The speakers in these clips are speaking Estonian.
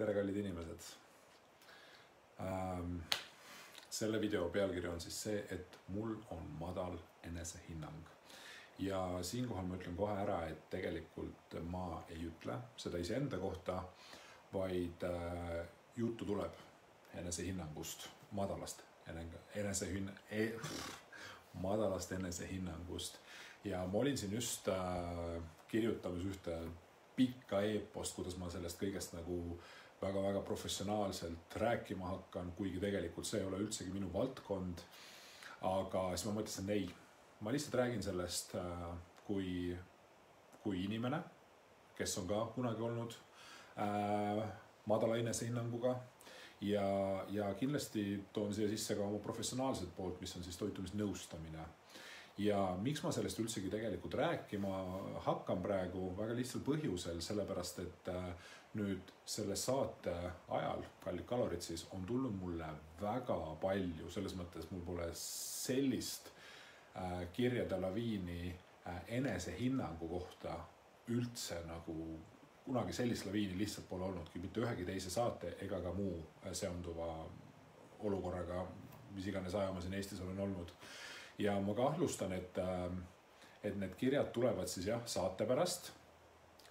tere, kallid inimesed ähm,. selle video pealkiri on siis see, et mul on madal enesehinnang. ja siinkohal ma ütlen kohe ära, et tegelikult ma ei ütle seda iseenda kohta, vaid äh, juttu tuleb enesehinnangust, madalast enesehin- e,, madalast enesehinnangust ja ma olin siin just äh, kirjutamas ühte pikka eepost, kuidas ma sellest kõigest nagu väga-väga professionaalselt rääkima hakkan, kuigi tegelikult see ei ole üldsegi minu valdkond. aga siis ma mõtlesin, ei, ma lihtsalt räägin sellest äh, kui, kui inimene, kes on ka kunagi olnud äh, madala enesehinnanguga ja, ja kindlasti toon siia sisse ka oma professionaalset poolt, mis on siis toitumisnõustamine ja miks ma sellest üldsegi tegelikult rääkima hakkan praegu, väga lihtsal põhjusel, sellepärast et äh, nüüd selle saate ajal, kallid kalorid siis, on tulnud mulle väga palju, selles mõttes mul pole sellist äh, kirjade laviini äh, enesehinnangu kohta üldse nagu kunagi sellist laviini lihtsalt pole olnudki. Mitte ühegi teise saate ega ka muu seonduva olukorraga, mis iganes aja ma siin Eestis olen olnud ja ma kahtlustan, et, ähm, et need kirjad tulevad siis jah, saate pärast.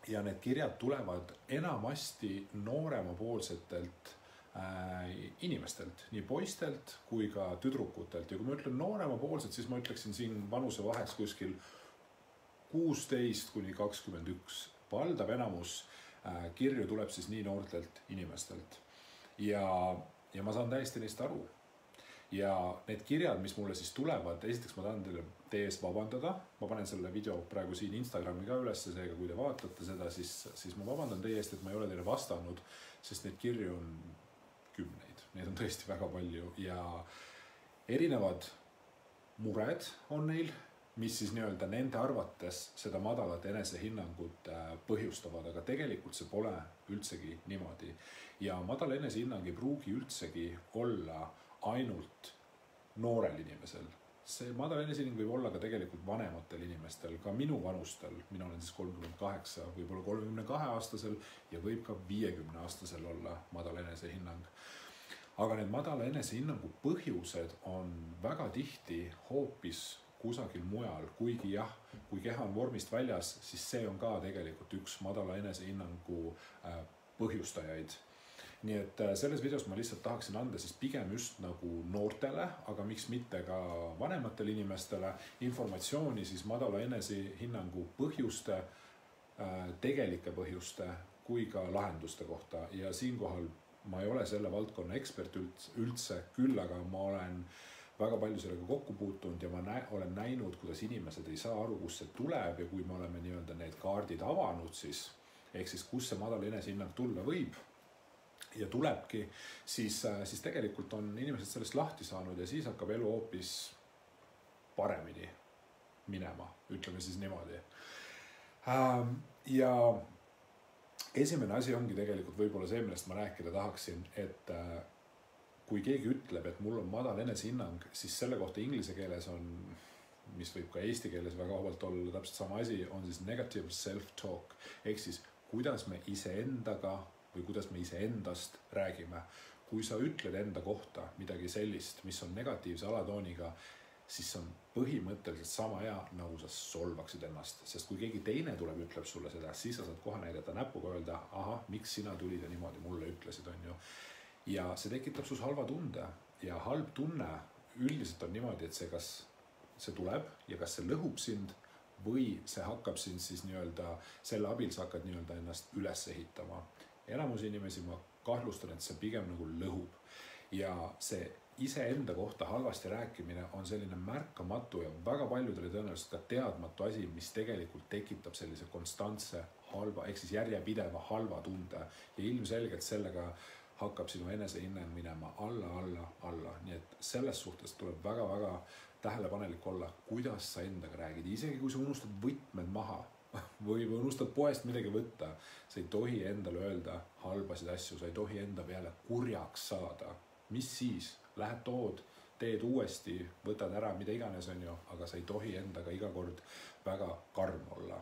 ja need kirjad tulevad enamasti nooremapoolsetelt äh, inimestelt, nii poistelt kui ka tüdrukutelt ja kui ma ütlen nooremapoolsed, siis ma ütleksin siin vanusevaheks kuskil kuusteist kuni kakskümmend üks. valdav enamus äh, kirju tuleb siis nii noortelt inimestelt ja, ja ma saan täiesti neist aru ja need kirjad, mis mulle siis tulevad, esiteks ma tahan teile, teie ees vabandada, ma panen selle video praegu siin Instagrami ka ülesse, seega kui te vaatate seda, siis, siis ma vabandan teie eest, et ma ei ole teile vastanud, sest neid kirju on kümneid, neid on tõesti väga palju ja erinevad mured on neil, mis siis nii-öelda nende arvates seda madalat enesehinnangut äh, põhjustavad, aga tegelikult see pole üldsegi niimoodi. ja madal enesehinnang ei pruugi üldsegi olla ainult noorel inimesel. see madal enesehinnang võib olla ka tegelikult vanematel inimestel, ka minu vanustel, mina olen siis kolmkümmend kaheksa, võib-olla kolmekümne kahe aastasel ja võib ka viiekümne aastasel olla madal enesehinnang. aga need madala enesehinnangu põhjused on väga tihti hoopis kusagil mujal, kuigi jah, kui keha on vormist väljas, siis see on ka tegelikult üks madala enesehinnangu äh, põhjustajaid nii et äh, selles videos ma lihtsalt tahaksin anda siis pigem just nagu noortele, aga miks mitte ka vanematele inimestele informatsiooni siis madala enesehinnangu põhjuste, äh, tegelike põhjuste kui ka lahenduste kohta. Ja siinkohal ma ei ole selle valdkonna ekspert üldse, üldse, küll aga ma olen väga palju sellega kokku puutunud ja ma nä olen näinud, kuidas inimesed ei saa aru, kust see tuleb. Ja kui me oleme nii-öelda need kaardid avanud, siis ehk siis kust see madal enesehinnang tulla võib ja tulebki, siis, äh, siis tegelikult on inimesed sellest lahti saanud ja siis hakkab elu hoopis paremini minema, ütleme siis niimoodi. Ähm, ja esimene asi ongi tegelikult võib-olla see, millest ma rääkida tahaksin, et äh, kui keegi ütleb, et mul on madal enesehinnang, siis selle kohta inglise keeles on, mis võib ka eesti keeles väga vabalt olla täpselt sama asi, on siis negative self-talk ehk siis kuidas me iseendaga või kuidas me iseendast räägime. kui sa ütled enda kohta midagi sellist, mis on negatiivse alatooniga, siis see on põhimõtteliselt sama hea, nagu sa solvaksid ennast, sest kui keegi teine tuleb, ütleb sulle seda, siis sa saad kohe näidata näpuga, öelda ahah, miks sina tulid ja niimoodi mulle ütlesid, on ju. ja see tekitab sus halva tunde ja halb tunne üldiselt on niimoodi, et see, kas see tuleb ja kas see lõhub sind või see hakkab sind siis nii-öelda, selle abil sa hakkad nii-öelda ennast üles ehitama enamus inimesi ma kahtlustan, et see pigem nagu lõhub. Ja see iseenda kohta halvasti rääkimine on selline märkamatu ja väga paljudele tõenäoliselt ka teadmatu asi, mis tegelikult tekitab sellise konstantse halva ehk siis järjepideva halva tunde. Ja ilmselgelt sellega hakkab sinu enesehinnang minema alla, alla, alla, nii et selles suhtes tuleb väga-väga tähelepanelik olla, kuidas sa endaga räägid, isegi kui sa unustad võtmed maha või, või unustad poest midagi võtta, sa ei tohi endale öelda halbasid asju, sa ei tohi enda peale kurjaks saada. mis siis, lähed tood, teed uuesti, võtad ära mida iganes, on ju, aga sa ei tohi endaga iga kord väga karm olla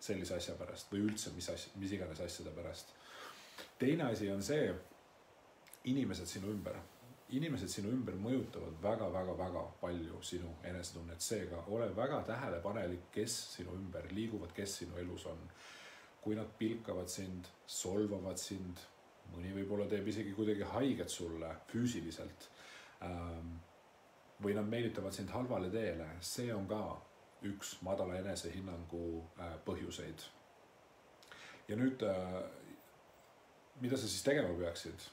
sellise asja pärast või üldse mis asja, mis iganes asjade pärast. teine asi on see, inimesed sinu ümber inimesed sinu ümber mõjutavad väga-väga-väga palju sinu enesetunnet, seega ole väga tähelepanelik, kes sinu ümber liiguvad, kes sinu elus on. kui nad pilkavad sind, solvavad sind, mõni võib-olla teeb isegi kuidagi haiget sulle füüsiliselt. Ähm, või nad meelitavad sind halvale teele, see on ka üks madala enesehinnangu äh, põhjuseid. ja nüüd, äh, mida sa siis tegema peaksid?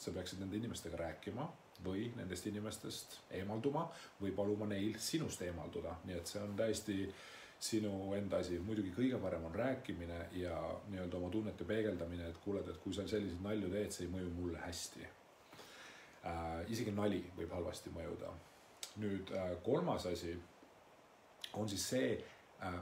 Sa peaksid nende inimestega rääkima või nendest inimestest eemalduma või paluma neil sinust eemalduda, nii et see on täiesti sinu enda asi, muidugi kõige parem on rääkimine ja nii-öelda oma tunnete peegeldamine, et kuule, et kui sa selliseid nalju teed, see ei mõju mulle hästi äh,. isegi nali võib halvasti mõjuda. nüüd äh, kolmas asi on siis see äh,,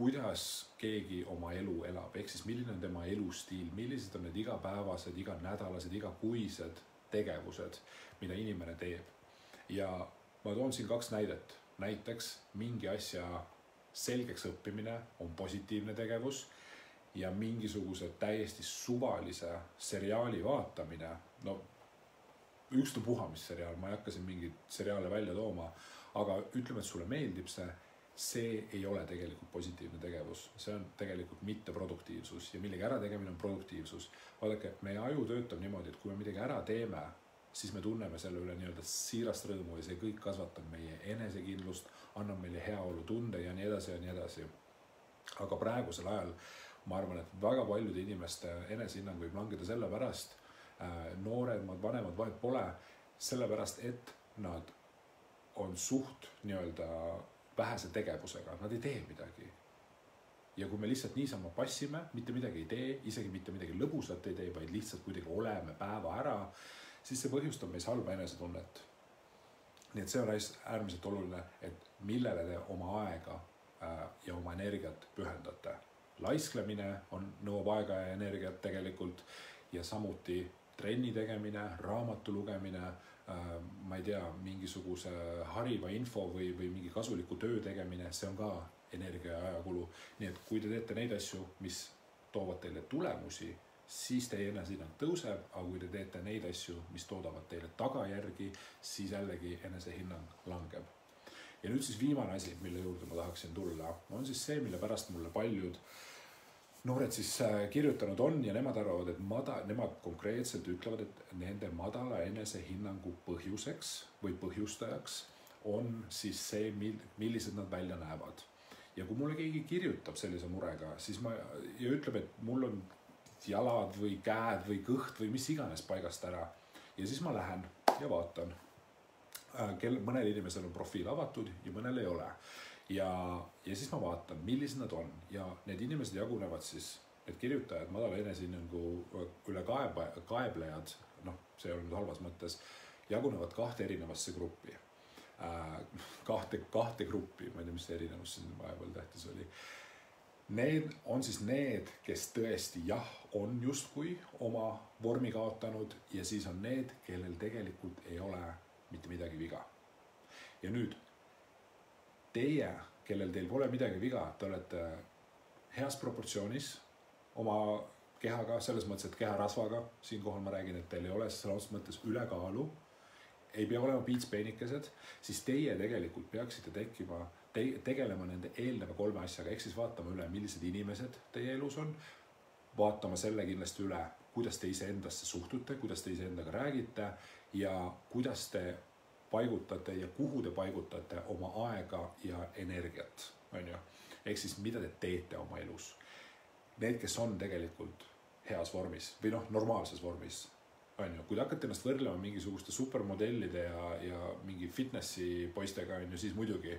kuidas keegi oma elu elab, ehk siis milline on tema elustiil, millised on need igapäevased, iganädalased, igakuised tegevused, mida inimene teeb. ja ma toon siin kaks näidet, näiteks mingi asja selgeks õppimine on positiivne tegevus ja mingisuguse täiesti suvalise seriaali vaatamine, no ükstapuha, mis seriaal, ma ei hakka siin mingeid seriaale välja tooma, aga ütleme, et sulle meeldib see, see ei ole tegelikult positiivne tegevus, see on tegelikult mitteproduktiivsus ja millegi ärategemine on produktiivsus. vaadake, meie aju töötab niimoodi, et kui me midagi ära teeme, siis me tunneme selle üle nii-öelda siirast rõõmu ja see kõik kasvatab meie enesekindlust, annab meile heaolutunde ja nii edasi ja nii edasi. aga praegusel ajal ma arvan, et väga paljude inimeste enesehinnang võib langeda sellepärast äh,, nooremad, vanemad, vahet pole, sellepärast et nad on suht nii-öelda vähese tegevusega, nad ei tee midagi. ja kui me lihtsalt niisama passime, mitte midagi ei tee, isegi mitte midagi lõbusat ei tee, vaid lihtsalt kuidagi oleme päeva ära siis see põhjustab meis halba enesetunnet. nii et see on äärmiselt oluline, et millele te oma aega äh, ja oma energiat pühendate. laisklemine on, nõuab aega ja energiat tegelikult ja samuti trenni tegemine, raamatu lugemine ma ei tea, mingisuguse hariva info või, või mingi kasuliku töö tegemine, see on ka energia ja ajakulu. nii et kui te teete neid asju, mis toovad teile tulemusi siis teie enesehinnang tõuseb, aga kui te teete neid asju, mis toodavad teile tagajärgi, siis jällegi enesehinnang langeb. ja nüüd siis viimane asi, mille juurde ma tahaksin tulla, on siis see, mille pärast mulle paljud noored siis äh, kirjutanud on ja nemad arvavad, et mada-, nemad konkreetselt ütlevad, et nende madala enesehinnangu põhjuseks või põhjustajaks on siis see, mil-, millised nad välja näevad. ja kui mulle keegi kirjutab sellise murega, siis ma, ja ütleb, et mul on jalad või käed või kõht või mis iganes paigast ära. ja siis ma lähen ja vaatan. Äh, kel, mõnel inimesel on profiil avatud ja mõnel ei ole. Ja, ja siis ma vaatan, millised nad on ja need inimesed jagunevad siis, need kirjutajad, madala enesehinnangu üle kaeba, kaeblejad, noh, see ei olnud halvas mõttes, jagunevad kahte erinevasse gruppi äh,. kahte, kahte gruppi, ma ei tea, mis see erinevus siin vahepeal tähtis oli Need on siis need, kes tõesti jah, on justkui oma vormi kaotanud ja siis on need, kellel tegelikult ei ole mitte midagi viga. ja nüüd teie, kellel teil pole midagi viga, te olete heas proportsioonis oma kehaga, selles mõttes, et keharasvaga, siinkohal ma räägin, et teil ei ole sõna otseses mõttes ülekaalu, ei pea olema piitspeenikesed, siis teie tegelikult peaksite tekkima te tegelema nende eelneva kolme asjaga, ehk siis vaatama üle, millised inimesed teie elus on, vaatama selle kindlasti üle, kuidas te iseendasse suhtute, kuidas te iseendaga räägite ja kuidas te paigutate ja kuhu te paigutate oma aega ja energiat, on ju. ehk siis, mida te teete oma elus. Need, kes on tegelikult heas vormis või noh, normaalses vormis, on ju, kui te hakkate ennast võrdlema mingisuguste supermodellide ja, ja mingi fitnessi poistega, on ju, siis muidugi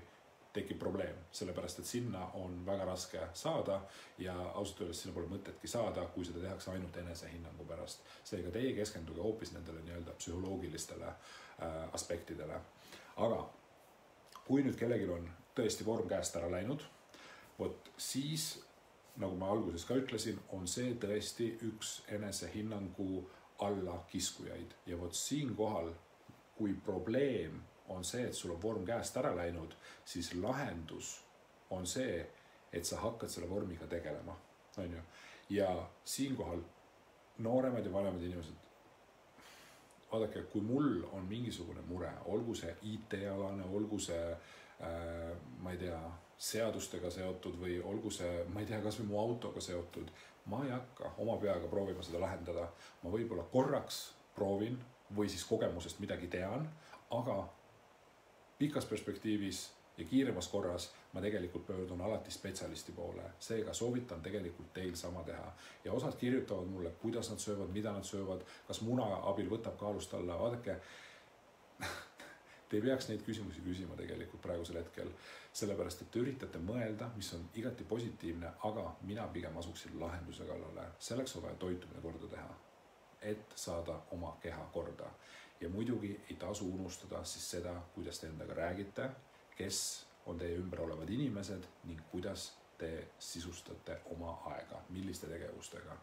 tekib probleem, sellepärast et sinna on väga raske saada ja ausalt öeldes sinna pole mõtetki saada, kui seda tehakse ainult enesehinnangu pärast. seega teie keskenduge hoopis nendele nii-öelda psühholoogilistele äh, aspektidele. aga kui nüüd kellelgi on tõesti vorm käest ära läinud, vot siis nagu ma alguses ka ütlesin, on see tõesti üks enesehinnangu allakiskujaid ja vot siinkohal, kui probleem on see, et sul on vorm käest ära läinud, siis lahendus on see, et sa hakkad selle vormiga tegelema, on ju. ja siinkohal nooremad ja vanemad inimesed, vaadake, kui mul on mingisugune mure, olgu see IT-alane, olgu see äh, ma ei tea, seadustega seotud või olgu see, ma ei tea, kasvõi mu autoga seotud, ma ei hakka oma peaga proovima seda lahendada. ma võib-olla korraks proovin või siis kogemusest midagi tean, aga pikas perspektiivis ja kiiremas korras ma tegelikult pöördun alati spetsialisti poole. seega soovitan tegelikult teil sama teha ja osad kirjutavad mulle, kuidas nad söövad, mida nad söövad, kas muna abil võtab kaalust alla, vaadake Te ei peaks neid küsimusi küsima tegelikult praegusel hetkel, sellepärast et te üritate mõelda, mis on igati positiivne, aga mina pigem asuksin lahenduse kallale. selleks on vaja toitumine korda teha, et saada oma keha korda. Ja muidugi ei tasu unustada siis seda, kuidas te endaga räägite, kes on teie ümber olevad inimesed ning kuidas te sisustate oma aega, milliste tegevustega.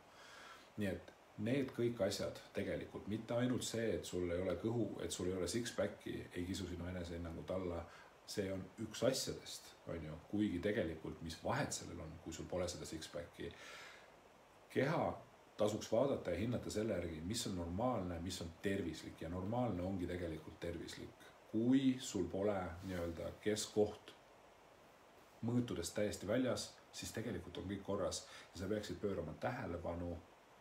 nii et need kõik asjad tegelikult, mitte ainult see, et sul ei ole kõhu, et sul ei ole six-pack'i, ei kisu sinu enesehinnangut alla, see on üks asjadest, on ju, kuigi tegelikult, mis vahet sellel on, kui sul pole seda six-pack'i. keha tasuks vaadata ja hinnata selle järgi, mis on normaalne, mis on tervislik ja normaalne ongi tegelikult tervislik. kui sul pole nii-öelda keskkoht mõõtudest täiesti väljas, siis tegelikult on kõik korras ja sa peaksid pöörama tähelepanu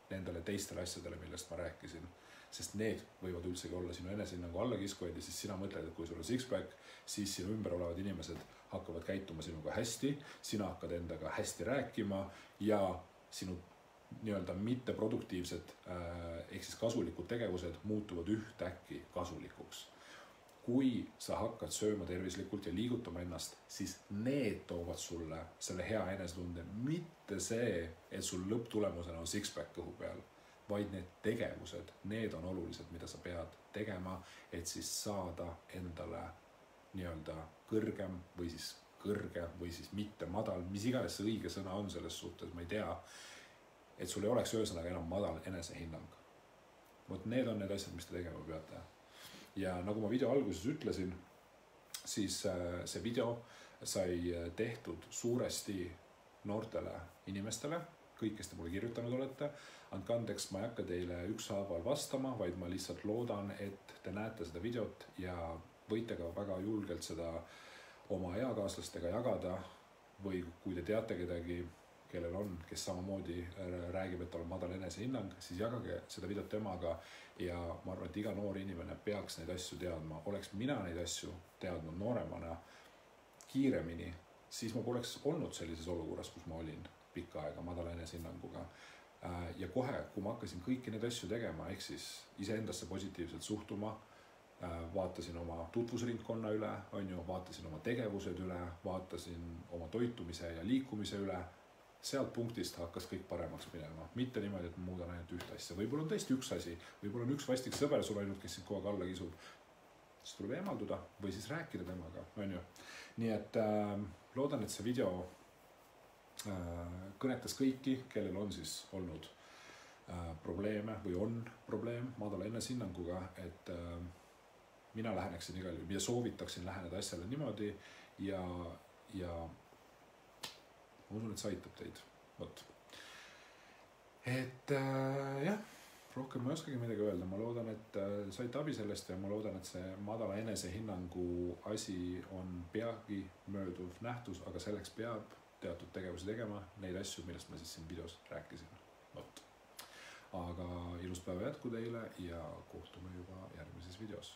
nendele teistele asjadele, millest ma rääkisin. sest need võivad üldsegi olla sinu enesehinnangu allakiskujad ja siis sina mõtled, et kui sul on six-pack, siis sinu ümber olevad inimesed hakkavad käituma sinuga hästi, sina hakkad endaga hästi rääkima ja sinu nii-öelda mitteproduktiivsed äh, ehk siis kasulikud tegevused muutuvad ühtäkki kasulikuks kui sa hakkad sööma tervislikult ja liigutama ennast, siis need toovad sulle selle hea enesetunde, mitte see, et sul lõpptulemusena on six-pack kõhu peal, vaid need tegevused, need on olulised, mida sa pead tegema, et siis saada endale nii-öelda kõrgem või siis kõrge või siis mitte madal, mis iganes see õige sõna on selles suhtes, ma ei tea. Et sul ei oleks ühesõnaga enam madal enesehinnang. vot need on need asjad, mis te tegema peate ja nagu ma video alguses ütlesin, siis äh, see video sai äh, tehtud suuresti noortele inimestele, kõik, kes te mulle kirjutanud olete. andke andeks, ma ei hakka teile ükshaaval vastama, vaid ma lihtsalt loodan, et te näete seda videot ja võite ka väga julgelt seda oma eakaaslastega jagada või kui te teate kedagi, kellel on, kes samamoodi äh, räägib, et tal on madal enesehinnang, siis jagage seda videot temaga ja ma arvan, et iga noor inimene peaks neid asju teadma, oleks mina neid asju teadnud nooremana kiiremini, siis ma poleks olnud sellises olukorras, kus ma olin pikka aega madala enesehinnanguga. Äh, ja kohe, kui ma hakkasin kõiki neid asju tegema, ehk siis iseendasse positiivselt suhtuma, äh, vaatasin oma tutvusringkonna üle, on ju, vaatasin oma tegevused üle, vaatasin oma toitumise ja liikumise üle sealt punktist hakkas kõik paremaks minema, mitte niimoodi, et ma muudan ainult ühte asja, võib-olla on tõesti üks asi, võib-olla on üks vastik sõber sul ainult, kes sind kogu aeg alla kisub. siis tuleb eemalduda või siis rääkida temaga, on ju. nii et äh, loodan, et see video äh, kõnetas kõiki, kellel on siis olnud äh, probleeme või on probleem madala enesehinnanguga, et äh, mina läheneksin igal juhul ja soovitaksin läheneda asjale niimoodi ja, ja ma usun, et see aitab teid, vot. et äh, jah, rohkem ma ei oskagi midagi öelda, ma loodan, et äh, saite abi sellest ja ma loodan, et see madala enesehinnangu asi on peagi mööduv nähtus, aga selleks peab teatud tegevusi tegema, neid asju, millest ma siis siin videos rääkisin, vot. aga ilust päeva jätku teile ja kohtume juba järgmises videos